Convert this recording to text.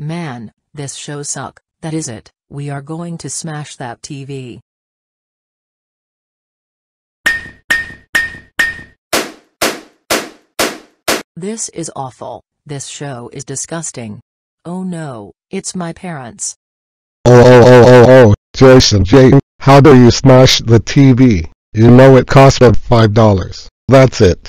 Man, this show suck, that is it, we are going to smash that TV. This is awful, this show is disgusting. Oh no, it's my parents. Oh oh oh oh oh, oh Joyce and Jane, how do you smash the TV? You know it costs of five dollars. That's it.